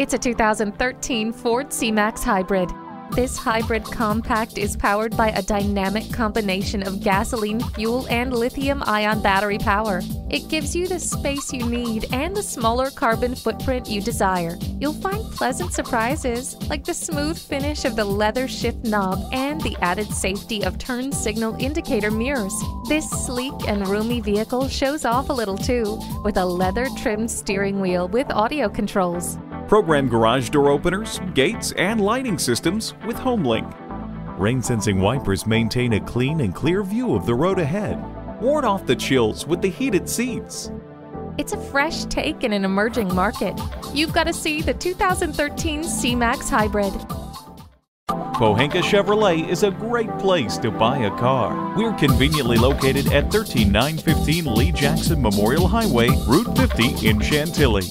It's a 2013 Ford C-Max Hybrid. This hybrid compact is powered by a dynamic combination of gasoline fuel and lithium ion battery power. It gives you the space you need and the smaller carbon footprint you desire. You'll find pleasant surprises like the smooth finish of the leather shift knob and the added safety of turn signal indicator mirrors. This sleek and roomy vehicle shows off a little too, with a leather trimmed steering wheel with audio controls. Program garage door openers, gates, and lighting systems with HomeLink. Rain-sensing wipers maintain a clean and clear view of the road ahead. Ward off the chills with the heated seats. It's a fresh take in an emerging market. You've got to see the 2013 C-Max Hybrid. Pohanka Chevrolet is a great place to buy a car. We're conveniently located at 13915 Lee Jackson Memorial Highway, Route 50 in Chantilly.